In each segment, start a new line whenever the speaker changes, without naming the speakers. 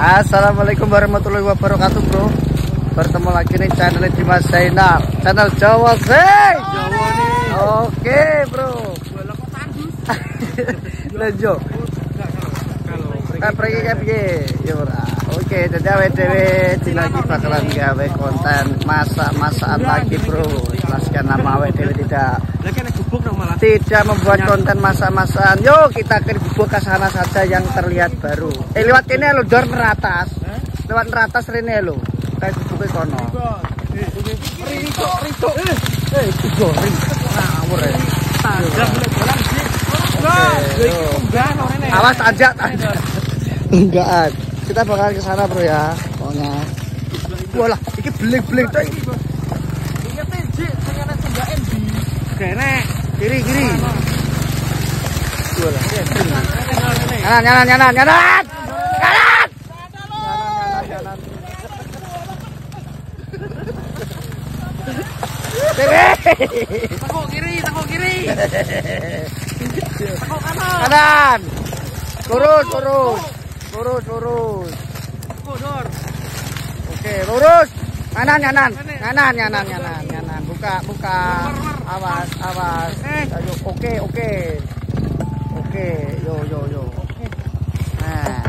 Assalamualaikum warahmatullahi wabarakatuh bro. Bertemu lagi nih channel Dimas Zainal. Channel Jawa Zeng Oke bro. Lanjut Kayak kayak piye Ya ora. Oke, jadi dewe di lagi bakalan gawe konten masak-masakan lagi bro. Jelaskan nama tidak tidak membuat konten masak-masakan. Yuk kita ke bubuk ke sana saja yang terlihat baru. Eh lewat ini lo dor neratas. Lewat neratas rene lo. Kayak bubuk kono. Rito, Rito. Eh, Rito, Rito. Ngawur ya. Awas aja. Enggak. Kita bakal ke sana, Bro ya. Pokoknya. Walah, iki beling-beling tuh. Ini Kene, kiri kiri. Walah, Kanan, kanan, kanan, kanan. Kanan. Kiri.
Tekuk kiri, tekuk kiri. Tekuk kanan.
Kanan. Lurus, lurus. Lurus, lurus. Oke, lurus. Kanan, kanan. Kanan, kanan, kanan, kanan. Buka, buka. Awas, awas. Ayo, oke, oke. Oke, yo, yo, yo. Nah.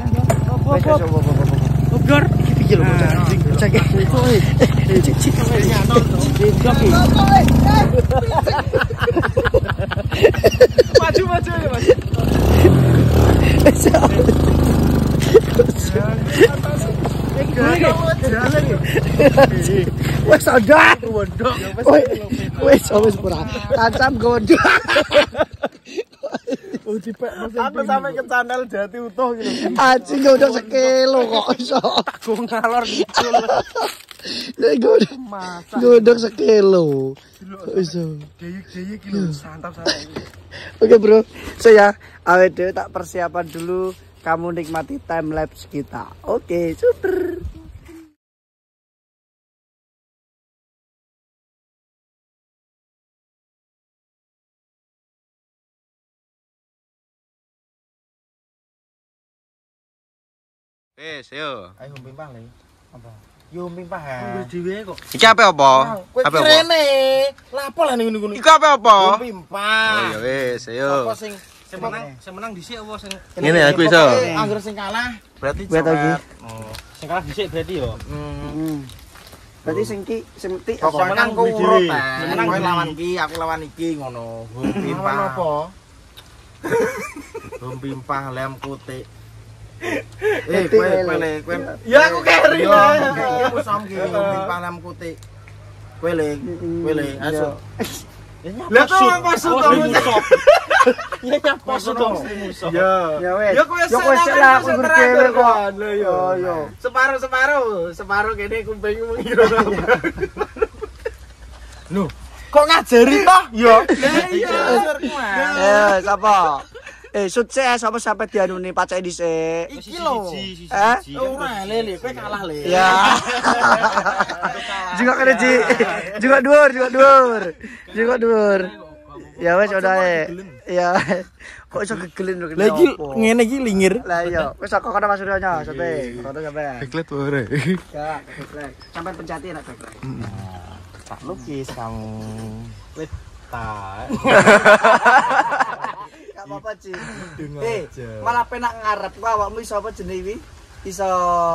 Wes, wes, wes, wes, wes.
Dor.
Iki piye lho, bocah? Bocah iki. Cik, cik.
Maju, maju, maju.
Wes ada. Wes wes pura. Kancam gondok.
Aku sampai ke channel jati utuh gitu.
Anjing gondok sekilo kok iso.
Aku ngalor gitu.
Nek gondok. Gondok sekilo. Iso.
Gitu. Santap.
Oke bro, saya awet tak persiapan dulu. Kamu nikmati time lapse kita. Oke, super.
Wis, yo.
Ayo pimpah le.
Apa?
Yo ha. Dhewe kok.
Iki apa apa?
Kowe. Lapo lah
apa apa? Oh ya wis,
Apa
ayo.
sing sing menang, sing menang dhisik apa sing
Ngene aku iso.
Angger sing kalah berarti
lagi.
Oh, sing kalah dhisik berarti yo. Hmm.
Berarti sing ki sing apa?
menang urut.
Sing menang kowe lawan iki, aku lawan iki ngono.
Lawan apa?
Pimpah lem kutik. Eh, kowe kowe kowe.
Ya aku keri lah.
ki hum pimpah lem kutik. Kowe le, kowe le.
Lah sih kamu? Ya nyapa sih dong.
Yo.
Ya wes.
Ya kowe
Ya
seneng
sik lah aku
sing
berdewe
terakhir
kok.
yo.
Yo yo.
Separuh separuh, separuh kene kuping mengira.
Nuh, kok ngajari toh? Yo.
Iya,
Eh, siapa? Eh, sukses apa sampai dianuni pacek dhisik.
Iki lho.
Eh?
Ora lele, kowe kalah le.
Ya. juga kena Ji. Juga dhuwur, juga dhuwur. Juga dhuwur. Ya wes udah eh. Ya. Kok iso gegelin lho
Lah iki ngene iki lingir.
Lah iya, wis kok kana Mas Suryonya, sote. Foto sampean.
Deklet ora.
Ya, geglek. Sampean pencati enak geglek.
Tak lukis kamu. Wis tak.
Gak apa-apa, Ci. Eh, malah penak ngarep kok awakmu iso apa jenenge iki? Iso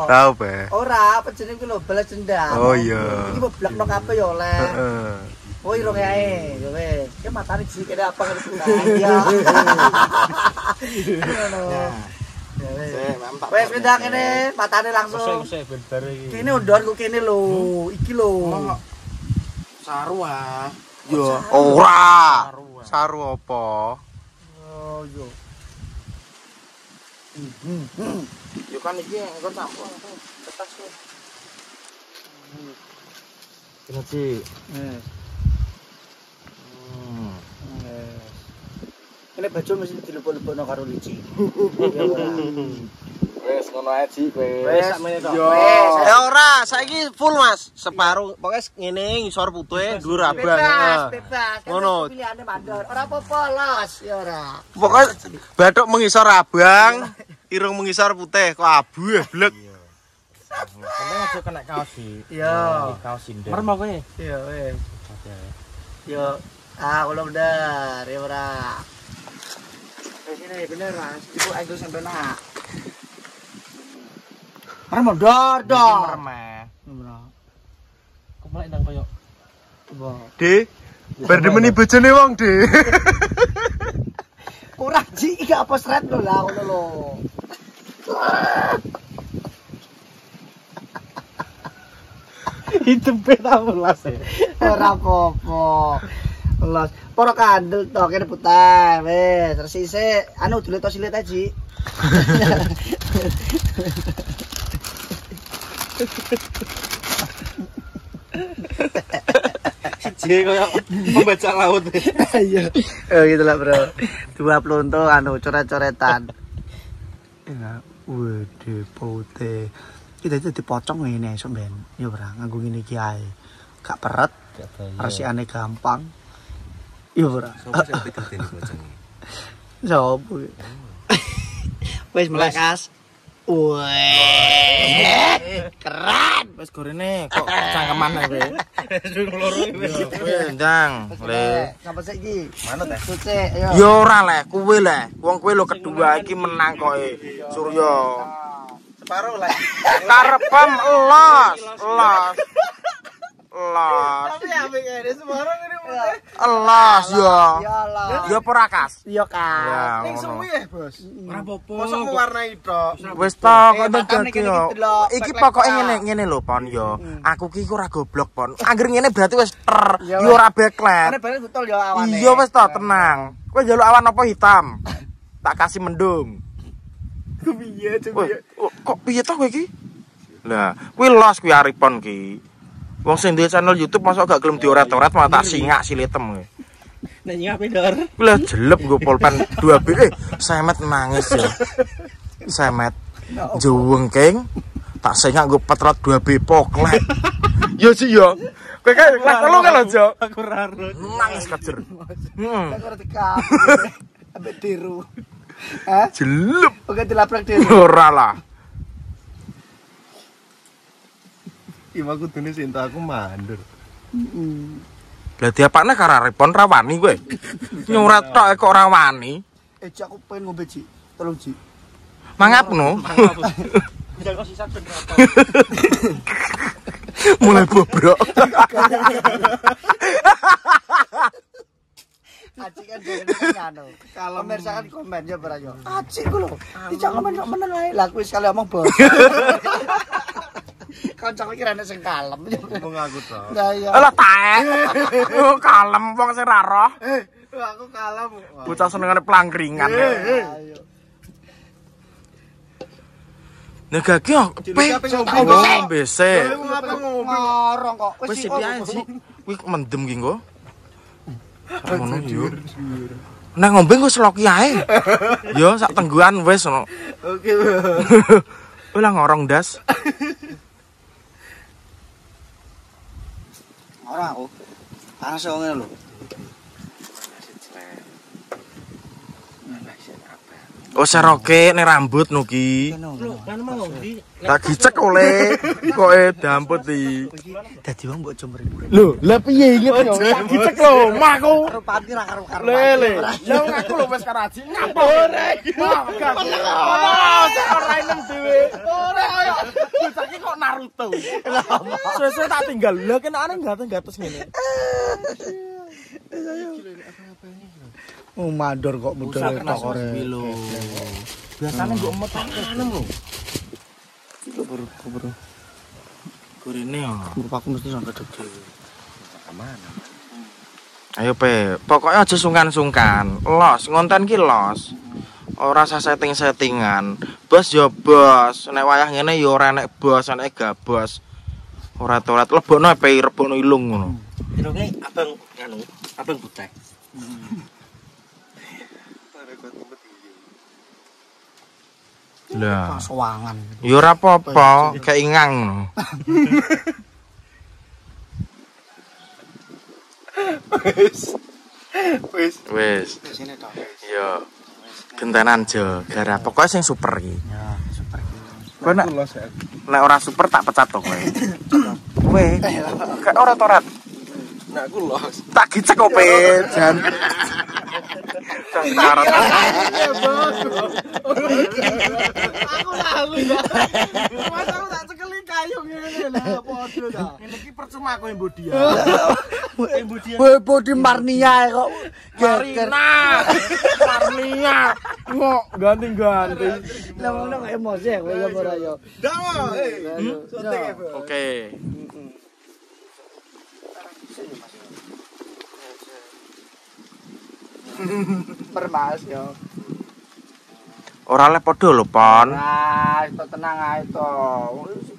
Tahu be.
Ora, apa jenenge kuwi lho, balas dendam.
Oh, iya.
Iki blakno kabeh ya oleh.
Heeh.
Oh, irung ae. Ya wis. Ki matane ji kene apa ngerti. Iya. Ngono. Ya wis. Wes pindah kene, matane langsung. Kene ndor kok kene lho. Iki lho.
Saru ah.
Yo, ora. Saru apa?
Oh, yo.
Yo kan iki engko kertas. Berarti
Eh. Ini baju mesti dilebok-lebokno karo lici.
Wes ngono ae Ji kowe.
Wes,
sakmene.
Wes.
Eh ora, saiki full Mas. Separuh pokoknya ngene ngisor putih, dhuwur abang.
Bebas,
Heeh.
bebas.
Ngono.
Pilihannya mandor. Ora apa-apa, los. Ya ora.
Pokoknya bathuk mengisor abang, irung mengisor putih kok abu ya blek.
Penting aja kena kaos Ji.
Iya.
Kaos sinden.
Merem aku ya.
Iya, wes. Yo, ah ulah bener, ya ora. Ini bener, Mas. Ibu aku sampai nak. Merem mandor, dong.
Merem.
Ndang koyo
berdemeni bojone wong, De.
Ora ji iki apa sret lho lah ngono lho.
Itu beta ulas ya.
Ora apa-apa. Los, para kandel to kene putih. Wes, terus isik anu dulu to silit aja.
Ji koyo pembaca laut.
Iya. Oh gitu lah, Bro. Dua pelunto anu coret-coretan. Ya, waduh putih. Kita itu dipocong ngene esuk ben. Ya ora nganggo ngene iki ae. Gak peret, resikane gampang. Iya ora. Sopo sing pikir dene Wes melekas. Wes. Keren.
Wes gorene kok cangkeman ae kowe.
Wes loro iki. Wes ndang, Le.
Napa sik iki.
Manut ae.
Suce, ayo.
Yo ora le, kowe le. Wong kowe lho kedua iki menang kok Suryo.
Separo lagi.
Karepem los, los. Los.
Tapi apik ngene separuh ngene putih.
Los yo.
Ya Allah.
Yo perakas.
Iya kan.
Ya
Ning
ngono.
suwi ya, Bos.
Ora apa-apa.
Mosok mewarnai tok.
Wis to kok dadi
kene
yo.
iki
pokoke ngene ngene lho Pon yo. Aku ki ora goblok Pon. Angger ngene berarti wis ter.
Ya,
Yo ora backlet.
Karena bareng betul ya awane.
Iya wis to tenang. Kowe njaluk awan apa hitam? Tak kasih mendung.
Piye
Woi, oh, kok piye toh kowe iki? Lah, kuwi los kuwi Aripon ki. Wong sing duwe channel YouTube masa gak gelem dioret-oret malah tak singak silitem kowe.
Nek ngapain dor?
Kuwi lah jelep nggo pulpen 2B. Eh, semet nangis ya. Semet. Juwengking. Tak singak nggo petrot 2B poklek. Yo sih yo. Kowe kae lek telu kan aja.
Aku raro.
Nangis kejer. Heeh.
Aku ora tekap. Ambek diru. Hah?
Jelep
Oke dilabrak diru.
ora lah.
Ima kudune sinta aku mandur.
Lah diapakne karo Aripon ra wani kowe. Nyuret tok kok ora wani.
Eh, Ci, aku pengen ngombe Ci. Tolong Ci.
Mangap no.
Jangan kok sisa ben apa.
Mulai bobrok.
Aci kan anu. Kalau pemirsa kan komen ya berayo. Aci ku lho. Iki komen kok meneng ae. Lah kuwi sekali omong bos. Kanca kira nek sing kalem.
Wong aku tok.
Lah iya.
Alah taek. Oh, kalem wong sing ra roh.
Aku kalah.
Bocah senengane pelangkringan.
Ayo.
Nek iki yo
ngombe?
Oh, ngombe
ngapa ngombe?
Ngorong kok.
Wis ae sih. Kuwi mendem ki nggo. Ngono yo. Nek ngombe nggo seloki ae. Yo sak tengguan wis ngono.
Oke.
Lah ngorong das.
Ora aku. Panas kok ngene lho.
Oh seroke nek rambut nuki. Tak gicek oleh kok e damput iki.
Dadi wong mbok jomber.
Lho, lah piye inget yo? Tak gicek lho, maku.
Karo pati ra karo karo.
Lele. Ya aku lho wis karo aji. Ngapa ora iki? Ora, ora enem dhewe. Ora kaya bocah iki kok Naruto. Suwe-suwe tak tinggal. Lah kenane gates-gates ngene.
Oh mandor kok
kena
tok
lho. Biasane mbok emet tanganem lho.
Gurine yo.
Aku mesti sampe gede.
Ayo pe, pokoknya aja sungkan-sungkan. Los, ngonten ki los. Ora usah setting-settingan. Bos yo bos. Nek wayah ngene yo ora nek bos, nek gak bos. Ora torat lebokno pe rebokno ilung ngono.
Jenenge abang anu, abang butek.
Lah,
Sowangan.
ya ora apa-apa, keingang no.
Wis.
Wis,
Sini tok.
ya. Gentenan jo, gara pokoknya sing super iki.
Ya, super.
Kowe nek nek ora super tak pecat to kowe. Kowe kayak ora torat.
Nah, aku los.
Tak gicek kok pe, jan. Cangkarat.
Aku tahu ya. Mas aku tak cekeli kayu ngene lah padha ta. Ngene iki percuma aku embo dia. Embo dia.
Woi, bodi Marnia kok.
Marina. Marnia. Ngok ganti-ganti.
Lah ngono kok emosi kowe ya ora yo.
Dawa.
Oke.
Permas yo.
Ora le padha lho, Pon.
Nah, itu tenang ae to.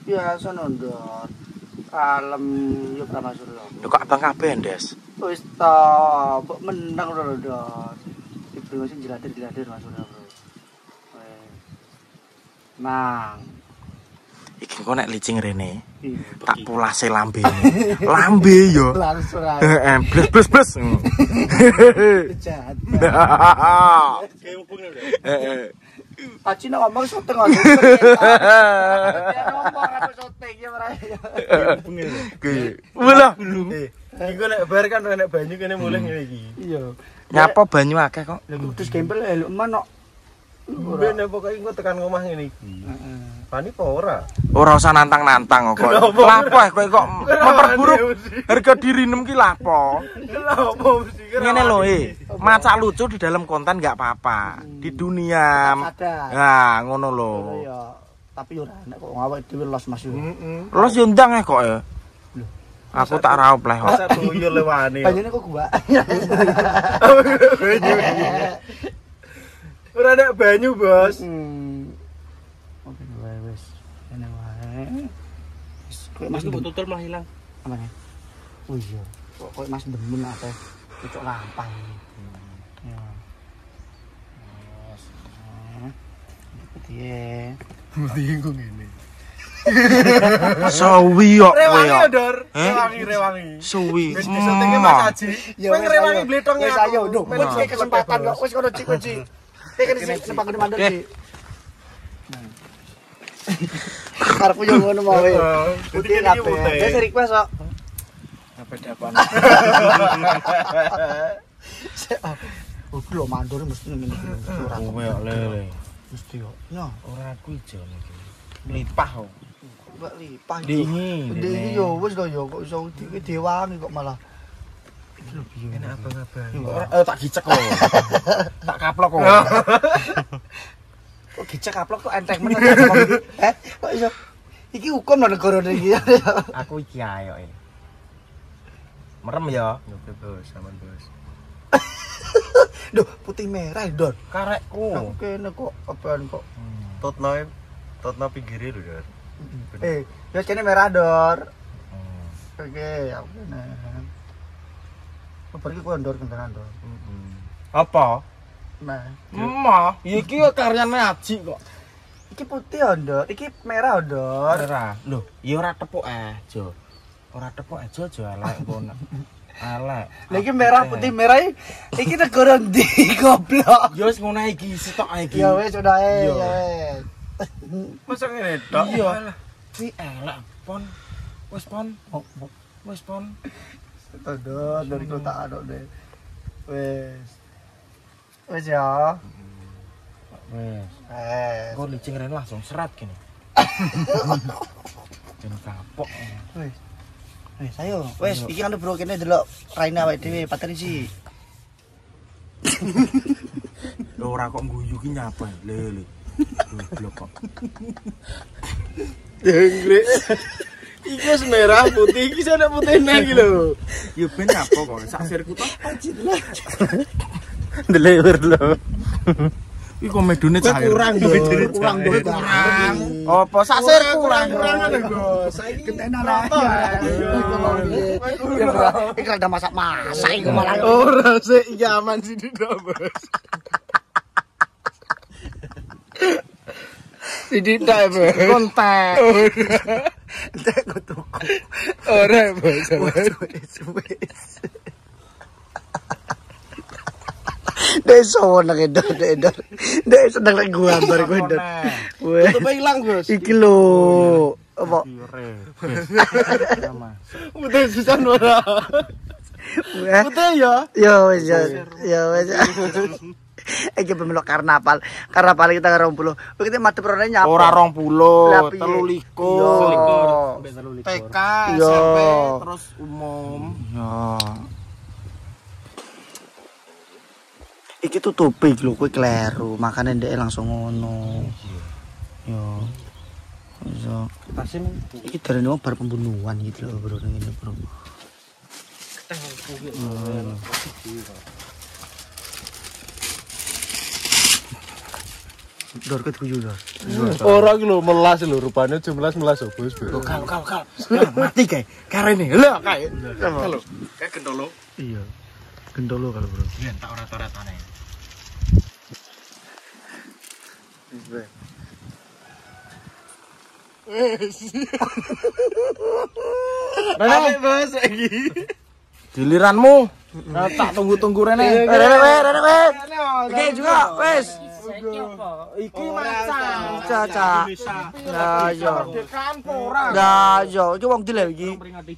Biasa nondor. Kalem yo yo.
Lho kok abang kabeh, Ndes?
Wis to, mbok menang lho. Ibu sing jeladir-jeladir Mas Ura, Bro. Weh.
Iki kok nek licing rene, tak pulase lambe. Lambe yo.
Langsung.
Heeh, blus blus blus.
Jahat.
Heeh.
Aci nak ngomong syuting aja. Ya ngomong apa syuting ya ora.
Oke. Wala.
Eh, iku nek bar kan nek banyu kene mulih ngene iki.
Iya.
Nyapa banyu akeh kok.
Terus gembel lho mana.
Nek pokoke engko tekan omah ngene iki. Pani apa ora?
Ora usah nantang-nantang kok. Lapo kowe kok memperburuk harga diri nem ki lapo.
Kenapa mesti
Ngene lho, eh. Maca lucu di dalam konten nggak apa-apa. Di dunia. Nah, ngono lho.
Ya, tapi ora enak kok ngawak dhewe los Mas yo.
Heeh.
Los yo ndang eh kok ya. Aku tak raup leh kok.
Masa tuyul lewani.
Banyune kok gua.
Ora nek banyu, Bos.
Hmm. Oke, wae wis. Enak wae. Wis koyo Mas
Mas tutul malah hilang.
apa nih? Oh iya. Kok koyo Mas demen apa? Cocok lampai. Ya. Wes. Eh. Piye?
Bingung ngene.
Suwi kok kowe
Rewangi,
kok.
Dor. Rewangi, rewangi.
Suwi.
Wis disuntinge Mas Haji.
Ya,
Kowe
wis,
ngrewangi
ayo.
bletong
Wis ayo,
cepet,
kesempatan kok. Wis kono cik sing sempat kene mandek iki. Karepku yo ngono mau wae. Putih
Jadi ini
kabeh.
putih.
Wis request kok.
Apa dapan?
Oh, mandor mesti ngene iki. Ora
kok lele.
mesti kok. Ya,
Ora aku ijo iki. Lipah kok.
mbak lipah.
Dingi.
Dingi yo wis lho yo kok iso dewangi kok malah.
Enak abang-abang.
Iya.
Eh tak gicek kok. Tak kaplok kok.
Kok gicek kaplok kok enteng men. Eh, kok iso Iki hukum lho negara iki.
Aku iki ayo e. Merem ya. Oke, Bos, aman, Bos.
Duh, putih merah, Dor.
Karekku.
Kene kok apaan kok.
Totno Totno pinggire lho, Dor.
Eh, ya kene merah, Dor.
Hmm.
Oke, aku kene. Pergi ku Dor kentenan, Dor.
Apa?
Nah,
Emah, iki kok karyane Aji kok.
iki putih, ya, Dor. Iki merah, Dor.
Ora. Lho, ya ora tepuk eh, Jo. Ora tepuk aja Jo elek kono. Elek.
Lah iki merah putih merah iki- negara ndi goblok.
Ya wis ngono iki sitok ae iki.
Ya wes udah
Iya.
ya wes.
Masa ngene tok? Iya. Ki elek pon. Wis pon.
Oh, oh.
Wis pon.
Dor, dari kota ada deh. Wes. Wes ya.
Wis.
Wes.
Kok licing rene langsung serat kene. Ben kapok.
Wes. Wes ayo. Wes iki kan bro kene delok Raina awake dhewe patrisi.
Lho ora kok guyu ki nyapa lele. Goblok kok.
Dengrek. Iki wis merah putih, iki ana putih nang iki lho.
Ya ben apa kok sak sirku to.
Deliver lho.
Iki komedone cair.
kurang.
Kurang.
Kurang.
Apa sak sirku
kurang kurangan lho, Saiki
Ketenan lah. Iki ada masak-masak iku malah.
Ora sik iki aman sini tok, Bos.
Sidik tak, Bro.
kontak.
Entek kok tuku.
Ora, Bos.
Dek seneng edor, dek edor. Dek seneng lek gua gambar gua edor. Weh,
Tutup hilang, Gus.
iki lho. Apa?
Betul susah ora.
Weh.
Betul ya.
Ya wis ya. Ya wis. Iki pemeluk karnaval. Karnaval kita karo 20. Kowe kita mati prone nyapa?
Ora 20,
Lah, piye?
23. TK,
Yo.
SMP, terus umum.
Ya. Iki tutupi lho kowe kleru, makane ndek langsung ngono. Ya. Iso. Iki wong bar pembunuhan gitu lho, Bro, ngene, Bro. Dor ket guyu dor.
Ora iki lho melas lho rupane jumlah melas opo wis. Kal kal kal. Mati kae. Karene. Lho kae. Kalau kae gendolo.
Iya. Gendolo kalau, Bro.
Yen tak ora-oratane. Rene bos iki. Giliranmu. Nah, tak tunggu-tunggu Rene.
Eh, Rene, weh, Rene, weh. Iki juga, wes.
Iki macam.
Caca. Nah, yo. Nah, yo, iki wong dileh iki.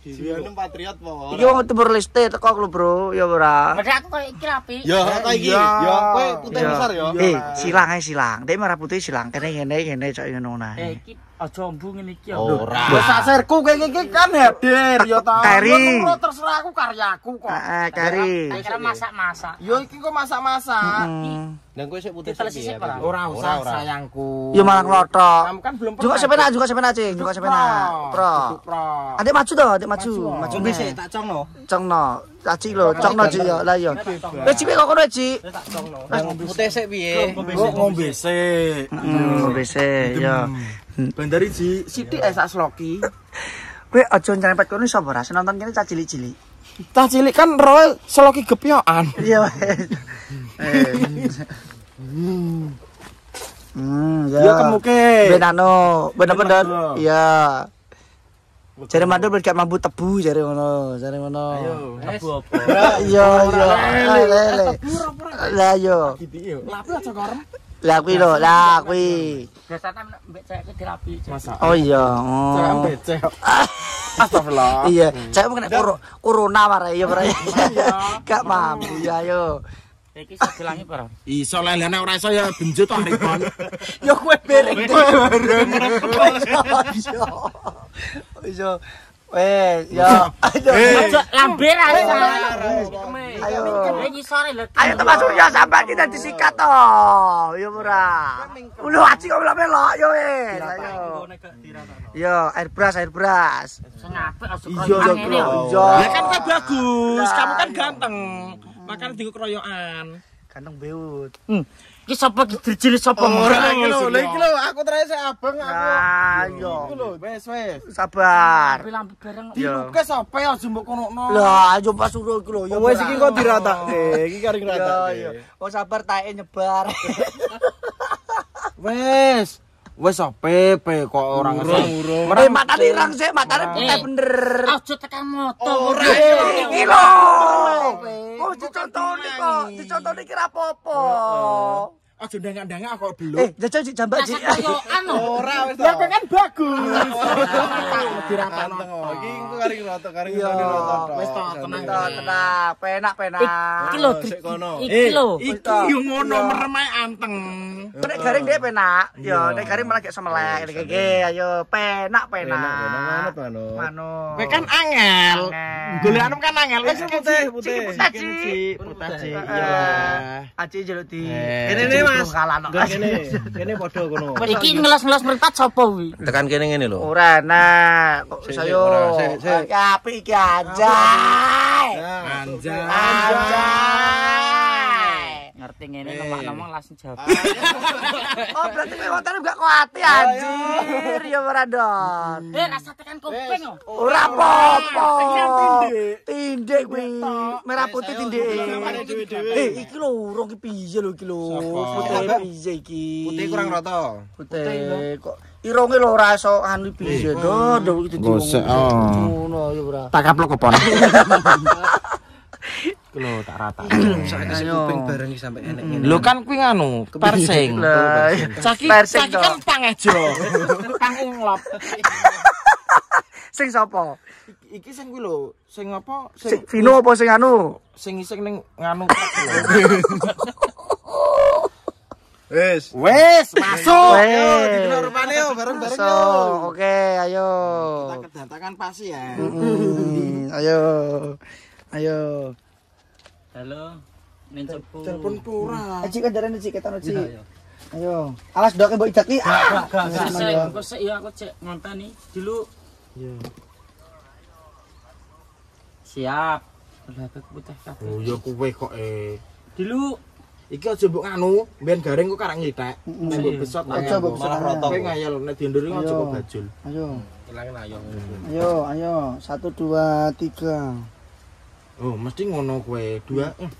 Ini patriot po.
Iki wong Timur Leste teko lho, Bro. Ya ora.
Padahal aku kayak iki rapi.
Ya, kata iki. Ya, kowe putih besar ya.
Eh, silang ae silang. Dek merah putih silang. Kene ngene ngene cok ngono
Eh
nae.
iki aja ombu ngene iki.
Ora.
Wes sak serku kayak iki kan hadir ya ta.
Kari.
Ya, ngono terserah aku karyaku kok.
Heeh, kari.
Tak kira masak-masak.
Yo iki kok masak-masak.
Dan kowe sik putih
Diteles sisik ora?
Ora usah sayangku.
Yo malah klothok.
Kamu kan belum
Juga sepena, juga sepena, Cing. Juga sepena. Pro.
Pro.
Adek maju toh, adek maju. Maju
Wis tak congno.
Congno. Caci lho, congno Ci yo. Lah yo. Wes Ci kok kono Ci.
Putih sik piye?
Kok ngombe sik.
Hmm, wis e, yo.
Bandari ji sithik ae sak sloki.
Kowe aja nyerempet kono sapa ra? Nonton kene cah cilik-cilik.
Tah cilik kan roe sloki gepyokan.
Iya. Eh. Hmm, ya.
Yo kemuke.
Ben anu, bener-bener. Iya. Jare mandul ben gak mampu tebu jare ngono, jare ngono.
Tebu apa?
Iya, iya. Lele. Lah yo.
Lapi aja korem.
Lah kuwi lho, lah kuwi.
Biasanya mbek cewek iki dirapi.
Masa.
Oh iya.
Cewek
Oh.
becek. Astagfirullah.
Iya, mau kena koro- corona marah ya, Bro. Gak mampu ya, yo.
Iki.
Iso lelene ora iso ya benjut to Ribon.
Yo kue bereng. Iso. Iso. Wes, yo. Ayo.
Aja lambe ra.
ayo. Ayo teman surya sampai kita disikat toh. Yuk murah. Lu aci kok belum belok yuk eh yo. airbrush airbrush iya
Ya kan kau bagus. Kamu kan ganteng. Makanya tinggal keroyokan
ganteng beut. Hmm.
Iki sapa iki dirjil sapa
Ora
ora?
iki lho, lha iki lho aku terakhir sik abang aku.
Nah,
Iku
yo.
lho, wes wes.
Sabar.
Tapi lambe bareng.
Yo.
Ke sapa ya jembok kono.
Lah, ayo pas suruh iku lho. yo,
Wes
ora.
iki kok diratakne, iki karing
Iya, iya.
ratakke.
Oh sabar tae nyebar.
Wes. Wes ope pe kok orang urung.
Eh matane irang sik, matane putih
Eh.
bener.
Aja tekan moto.
Ora.
Iki lho. Oh dicontoni kok, dicontoni kira apa-apa.
Aja ndangak-ndangak kok belum.
Eh, jajan sik jambak sik.
Koyokan lho.
Ora wis. Ya kowe kan bagus. Diratakno. Iki engko karing rata, karing
Iya,
Wis to tenang.
Tenang, tenang, penak penak.
Iki lho. Iki lho.
Iki yo ngono merem ae anteng.
Nek garing dhek penak. Yo, nek garing malah gek semelek. Iki ayo penak penak. Mano.
Kowe kan angel. Golekane kan angel. Wis putih,
putih.
Putih putih Ci. Iya.
Aci jeluk di.
Ne, mas.
Kene padha kono
iki ngelos-ngelos mripat sapa kuwi
tekan kene ngene lho.
Ora nak
saya ora
apik iki anjay.
Anjay
anjay.
Ngerti ngene ngomong-ngomong langsung jawab.
Oh, berarti kowe wonten gak kuati anjir. Ya ora dong.
Eh rasa tekan kuping lho.
Ora apa-apa. tindik kuwi. Merah putih tindik. Eh, iki lho urung ki piye lho iki lho. Putih piye iki?
Putih kurang rata.
Putih kok irunge lho ora iso anu piye do. Do iki dadi
Gosek, oh.
ngono ya ora.
Tak kaplok kepon. Lho tak rata.
Ayo.
Kuping bareng iki sampe enek ngene.
Lho kan kuwi nganu, persing.
Lah,
Caki
persing
caki
to.
kan pangejo. Pang unglop.
Sing sapa?
Iki sing kuwi lho, sing apa?
Sing Vino apa sing anu?
sing iseng ning nganu.
Wis.
Wes, masuk.
Weh.
rupane yo bareng-bareng
So, oke, ayo.
Kedatangan pasti ya.
Ayo. Ayo.
Halo. Ning cepu.
Telepon pura.
Aci kan jarane Ci ketan Ci. Ayo. Awas doke mbok ijak ki. Ah.
Sik, engko sik ya aku cek ngonteni dulu. Siap. Lah aku putih kabeh.
Oh ya kuwe kok eh.
Dulu
Iki aja mbok nganu, ben garing kok karang ngitek. Nek mbok besot
Aja mbok besot.
rata. Kowe ngayal nek diundur aja
Ayo.
kok bajul.
Ayo. Ayo, ayo. Satu, dua, tiga.
Oh, mesti ngono kowe. Dua. eh,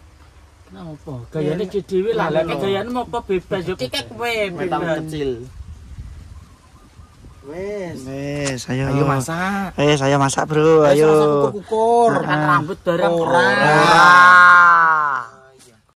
Napa? Gayane dhewe lah. Lah gayane apa bebas yo kek kowe
Metal kecil. Wes.
Wes, ayo.
Ayo masak.
Eh, saya masak, Bro.
Ayo
Ayo.
kukur.
Makan rambut bareng
Ora.
Ora.